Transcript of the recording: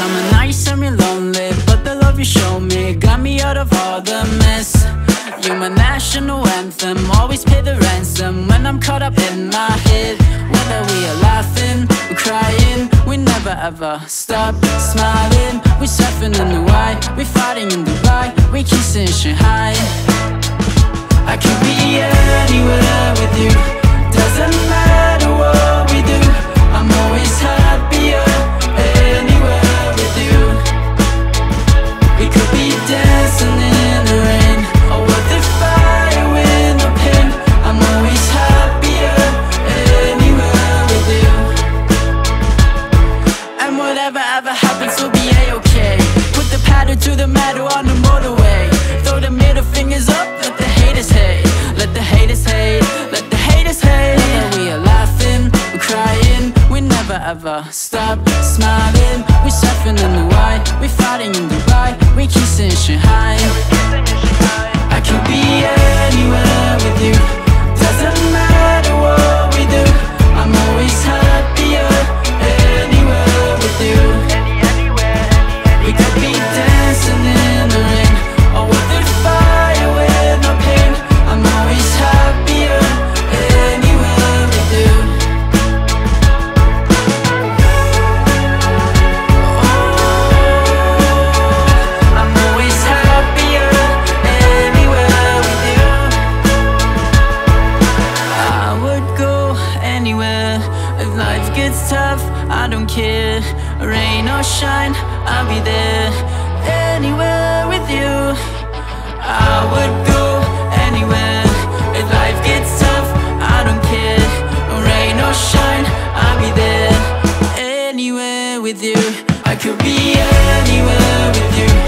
Summer nights and me lonely But the love you show me Got me out of all the mess. You're my national anthem Always pay the ransom. When I'm caught up in my head Whether we are laughing or crying We never ever stop smiling. We surfing in Hawaii We fighting in Dubai We kissing in Shanghai. I could be anywhere to the metal on the motorway. Throw the middle fingers up, let the haters hate. Let the haters hate, let the haters hate. Whether we are laughing, we're crying We never ever stop smiling tough. I don't care, rain or shine, I'll be there anywhere with you. I would go anywhere if life gets tough. I don't care, rain or shine, I'll be there anywhere with you. I could be anywhere with you.